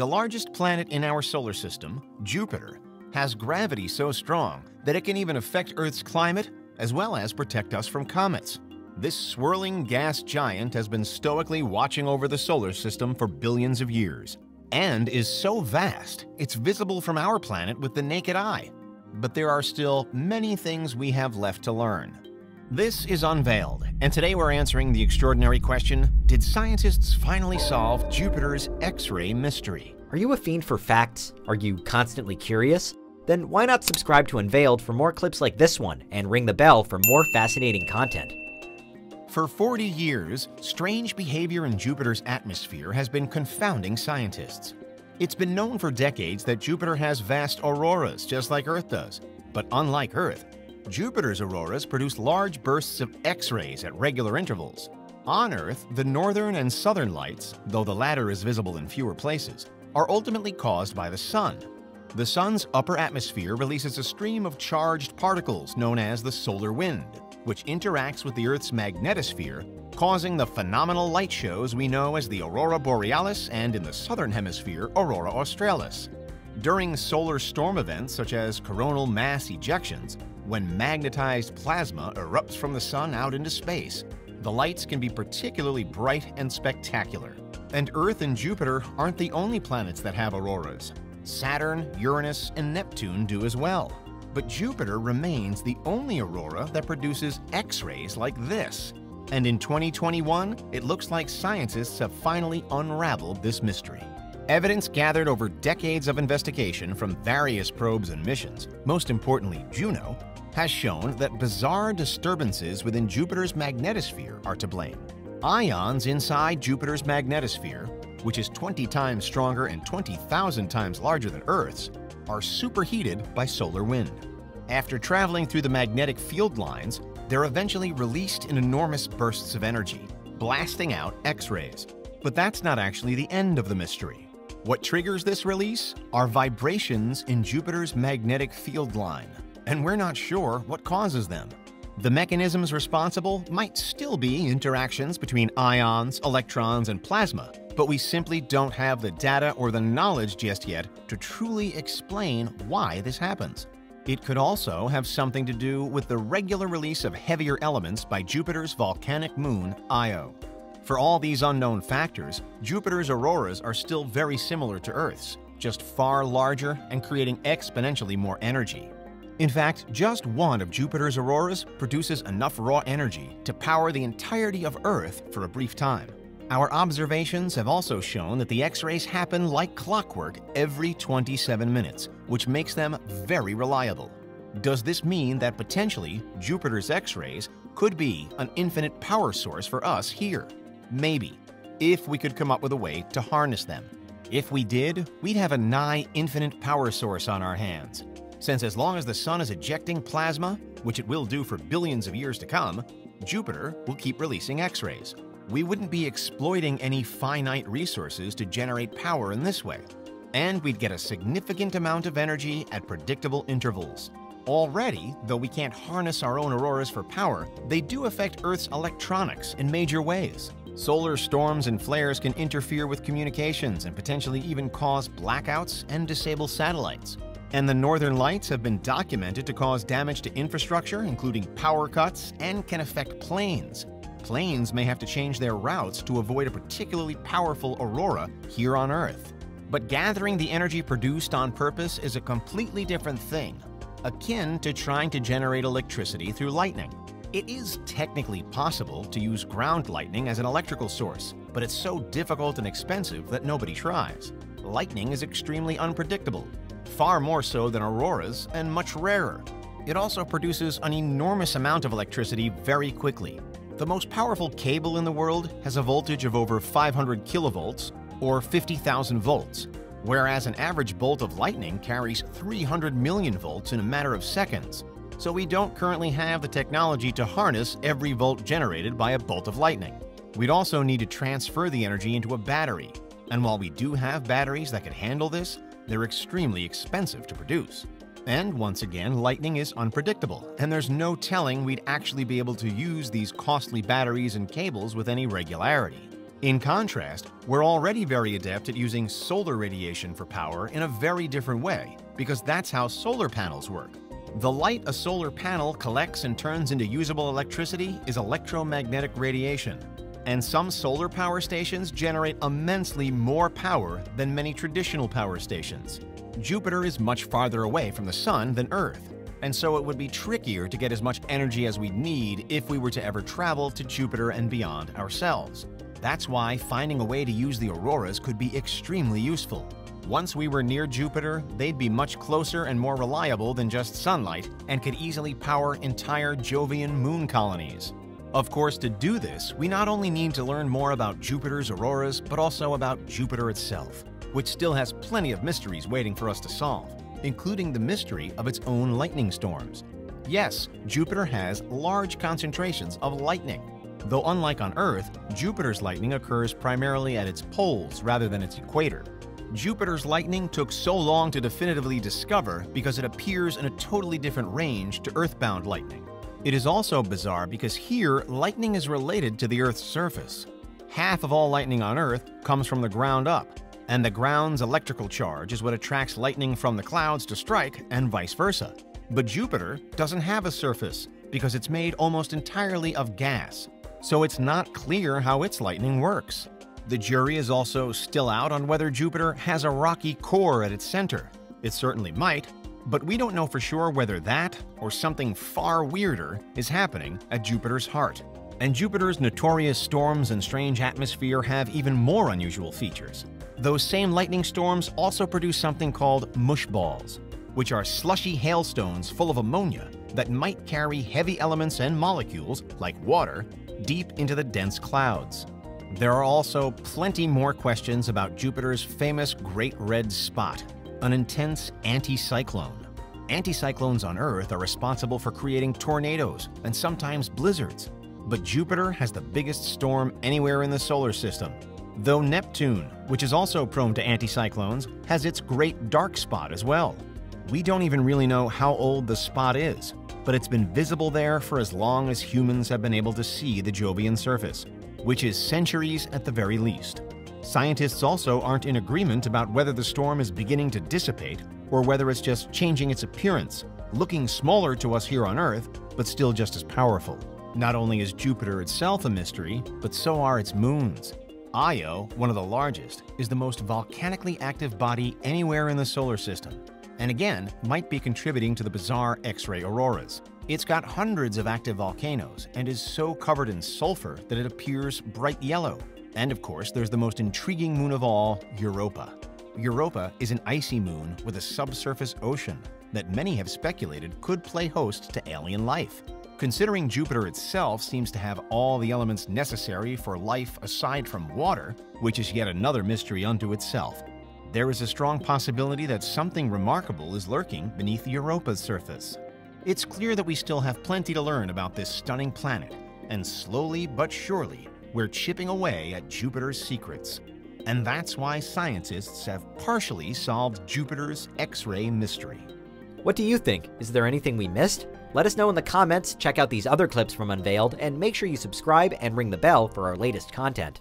The largest planet in our solar system, Jupiter, has gravity so strong that it can even affect Earth's climate as well as protect us from comets. This swirling gas giant has been stoically watching over the solar system for billions of years and is so vast it's visible from our planet with the naked eye. But there are still many things we have left to learn. This is Unveiled, and today we're answering the extraordinary question Did scientists finally solve Jupiter's X ray mystery? Are you a fiend for facts? Are you constantly curious? Then why not subscribe to Unveiled for more clips like this one and ring the bell for more fascinating content? For 40 years, strange behavior in Jupiter's atmosphere has been confounding scientists. It's been known for decades that Jupiter has vast auroras, just like Earth does. But unlike Earth, Jupiter's auroras produce large bursts of X-rays at regular intervals. On Earth, the northern and southern lights, though the latter is visible in fewer places, are ultimately caused by the Sun. The Sun's upper atmosphere releases a stream of charged particles known as the solar wind which interacts with the Earth's magnetosphere, causing the phenomenal light shows we know as the aurora borealis and, in the southern hemisphere, aurora australis. During solar storm events such as coronal mass ejections, when magnetized plasma erupts from the sun out into space, the lights can be particularly bright and spectacular. And Earth and Jupiter aren't the only planets that have auroras. Saturn, Uranus, and Neptune do as well. But Jupiter remains the only aurora that produces X-rays like this. And in 2021, it looks like scientists have finally unraveled this mystery. Evidence gathered over decades of investigation from various probes and missions, most importantly Juno, has shown that bizarre disturbances within Jupiter's magnetosphere are to blame. Ions inside Jupiter's magnetosphere, which is 20 times stronger and 20,000 times larger than Earth's, are superheated by solar wind. After traveling through the magnetic field lines, they're eventually released in enormous bursts of energy, blasting out X-rays. But that's not actually the end of the mystery. What triggers this release are vibrations in Jupiter's magnetic field line, and we're not sure what causes them. The mechanisms responsible might still be interactions between ions, electrons, and plasma, but we simply don't have the data or the knowledge just yet to truly explain why this happens. It could also have something to do with the regular release of heavier elements by Jupiter's volcanic moon, Io. For all these unknown factors, Jupiter's auroras are still very similar to Earth's, just far larger and creating exponentially more energy. In fact, just one of Jupiter's auroras produces enough raw energy to power the entirety of Earth for a brief time. Our observations have also shown that the X-rays happen like clockwork every 27 minutes, which makes them very reliable. Does this mean that potentially Jupiter's X-rays could be an infinite power source for us here? Maybe, if we could come up with a way to harness them. If we did, we'd have a nigh infinite power source on our hands. Since as long as the Sun is ejecting plasma, which it will do for billions of years to come, Jupiter will keep releasing X-rays we wouldn't be exploiting any finite resources to generate power in this way. And we'd get a significant amount of energy at predictable intervals. Already, though we can't harness our own auroras for power, they do affect Earth's electronics in major ways. Solar storms and flares can interfere with communications and potentially even cause blackouts and disable satellites. And the northern lights have been documented to cause damage to infrastructure, including power cuts, and can affect planes. Planes may have to change their routes to avoid a particularly powerful aurora here on Earth. But gathering the energy produced on purpose is a completely different thing, akin to trying to generate electricity through lightning. It is technically possible to use ground lightning as an electrical source, but it's so difficult and expensive that nobody tries. Lightning is extremely unpredictable, far more so than auroras and much rarer. It also produces an enormous amount of electricity very quickly, the most powerful cable in the world has a voltage of over 500 kilovolts, or 50,000 volts, whereas an average bolt of lightning carries 300 million volts in a matter of seconds. So we don't currently have the technology to harness every volt generated by a bolt of lightning. We'd also need to transfer the energy into a battery, and while we do have batteries that can handle this, they're extremely expensive to produce. And once again, lightning is unpredictable, and there's no telling we'd actually be able to use these costly batteries and cables with any regularity. In contrast, we're already very adept at using solar radiation for power in a very different way, because that's how solar panels work. The light a solar panel collects and turns into usable electricity is electromagnetic radiation, and some solar power stations generate immensely more power than many traditional power stations. Jupiter is much farther away from the Sun than Earth, and so it would be trickier to get as much energy as we'd need if we were to ever travel to Jupiter and beyond ourselves. That's why finding a way to use the auroras could be extremely useful. Once we were near Jupiter, they'd be much closer and more reliable than just sunlight and could easily power entire Jovian moon colonies. Of course, to do this, we not only need to learn more about Jupiter's auroras, but also about Jupiter itself, which still has plenty of mysteries waiting for us to solve, including the mystery of its own lightning storms. Yes, Jupiter has large concentrations of lightning, Though unlike on Earth, Jupiter's lightning occurs primarily at its poles rather than its equator. Jupiter's lightning took so long to definitively discover because it appears in a totally different range to Earthbound lightning. It is also bizarre because here, lightning is related to the Earth's surface. Half of all lightning on Earth comes from the ground up, and the ground's electrical charge is what attracts lightning from the clouds to strike, and vice versa. But Jupiter doesn't have a surface because it's made almost entirely of gas, so it's not clear how its lightning works. The jury is also still out on whether Jupiter has a rocky core at its center. It certainly might, but we don't know for sure whether that, or something far weirder, is happening at Jupiter's heart. And Jupiter's notorious storms and strange atmosphere have even more unusual features. Those same lightning storms also produce something called mush balls, which are slushy hailstones full of ammonia that might carry heavy elements and molecules, like water, deep into the dense clouds. There are also plenty more questions about Jupiter's famous Great Red Spot, an intense anticyclone. Anticyclones on Earth are responsible for creating tornadoes and sometimes blizzards, but Jupiter has the biggest storm anywhere in the solar system. Though Neptune, which is also prone to anticyclones, has its Great Dark Spot as well. We don't even really know how old the spot is, but it's been visible there for as long as humans have been able to see the Jovian surface, which is centuries at the very least. Scientists also aren't in agreement about whether the storm is beginning to dissipate or whether it's just changing its appearance, looking smaller to us here on Earth, but still just as powerful. Not only is Jupiter itself a mystery, but so are its moons. Io, one of the largest, is the most volcanically active body anywhere in the solar system and again might be contributing to the bizarre X-ray auroras. It's got hundreds of active volcanoes and is so covered in sulfur that it appears bright yellow. And of course, there's the most intriguing moon of all, Europa. Europa is an icy moon with a subsurface ocean that many have speculated could play host to alien life. Considering Jupiter itself seems to have all the elements necessary for life aside from water, which is yet another mystery unto itself, there is a strong possibility that something remarkable is lurking beneath Europa's surface. It's clear that we still have plenty to learn about this stunning planet, and slowly but surely, we're chipping away at Jupiter's secrets. And that's why scientists have partially solved Jupiter's X-ray mystery. What do you think? Is there anything we missed? Let us know in the comments, check out these other clips from Unveiled, and make sure you subscribe and ring the bell for our latest content.